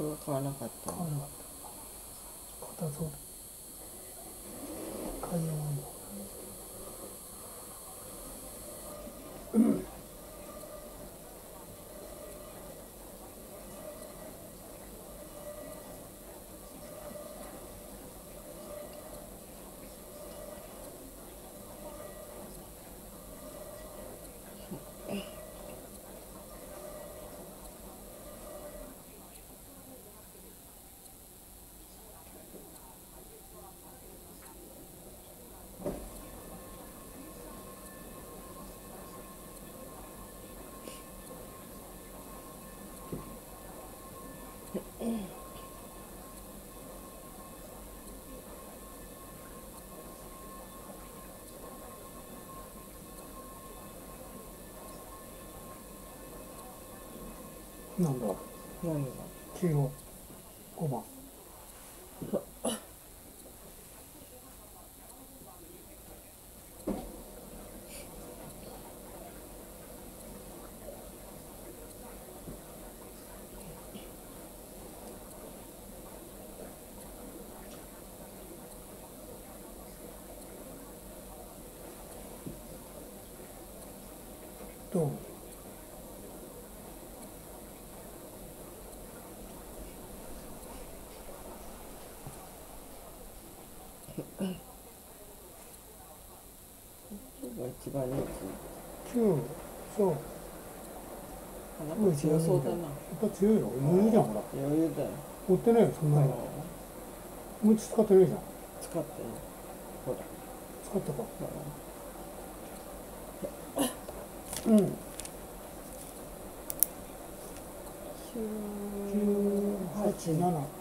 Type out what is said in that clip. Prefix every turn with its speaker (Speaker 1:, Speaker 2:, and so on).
Speaker 1: これは買わなかった
Speaker 2: 買わなかった硬そう買いようもなんだ？
Speaker 1: 何が？
Speaker 2: 黄色。5番どう
Speaker 1: が一番人
Speaker 2: 9そう。
Speaker 1: 気なんか強そうだな。
Speaker 2: やっぱ強いよ余裕じゃんほら。
Speaker 1: 余裕だよ。
Speaker 2: 持ってないよそんなもう一使ってないじゃん。
Speaker 1: 使ってるほら。
Speaker 2: 使ったか。
Speaker 1: うん
Speaker 2: うん。
Speaker 1: 九八
Speaker 2: 七。